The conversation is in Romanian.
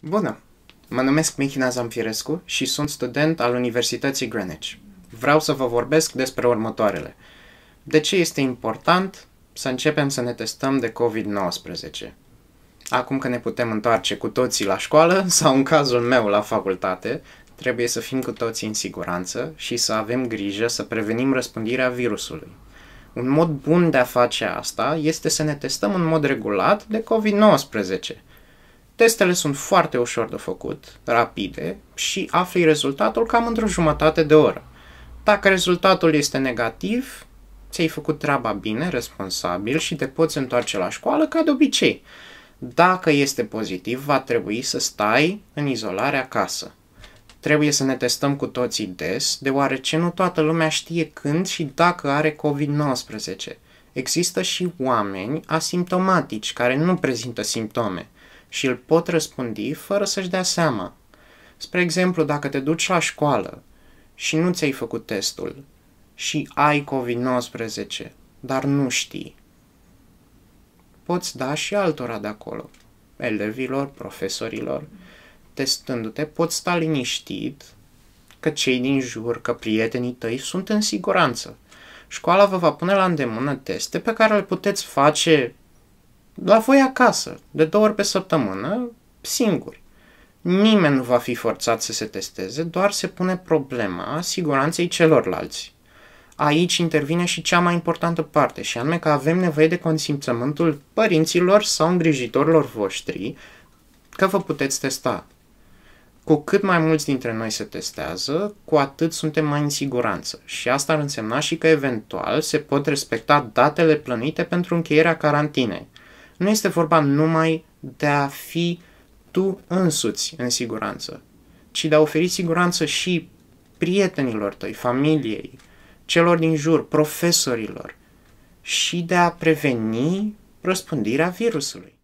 Bună! Mă numesc Mihina Zamfirescu și sunt student al Universității Greenwich. Vreau să vă vorbesc despre următoarele. De ce este important să începem să ne testăm de COVID-19? Acum că ne putem întoarce cu toții la școală sau în cazul meu la facultate, trebuie să fim cu toții în siguranță și să avem grijă să prevenim răspândirea virusului. Un mod bun de a face asta este să ne testăm în mod regulat de COVID-19. Testele sunt foarte ușor de făcut, rapide și afli rezultatul cam într-o jumătate de oră. Dacă rezultatul este negativ, ți-ai făcut treaba bine, responsabil și te poți întoarce la școală ca de obicei. Dacă este pozitiv, va trebui să stai în izolare acasă. Trebuie să ne testăm cu toții des, deoarece nu toată lumea știe când și dacă are COVID-19. Există și oameni asimptomatici care nu prezintă simptome și îl pot răspândi fără să-și dea seama. Spre exemplu, dacă te duci la școală și nu ți-ai făcut testul și ai COVID-19, dar nu știi, poți da și altora de acolo, elevilor, profesorilor, testându-te, poți sta liniștit că cei din jur, că prietenii tăi sunt în siguranță. Școala vă va pune la îndemână teste pe care le puteți face la voi acasă, de două ori pe săptămână, singuri. Nimeni nu va fi forțat să se testeze, doar se pune problema siguranței celorlalți. Aici intervine și cea mai importantă parte, și anume că avem nevoie de consimțământul părinților sau îngrijitorilor voștri că vă puteți testa. Cu cât mai mulți dintre noi se testează, cu atât suntem mai în siguranță. Și asta ar însemna și că eventual se pot respecta datele plănite pentru încheierea carantinei. Nu este vorba numai de a fi tu însuți în siguranță, ci de a oferi siguranță și prietenilor tăi, familiei, celor din jur, profesorilor și de a preveni răspândirea virusului.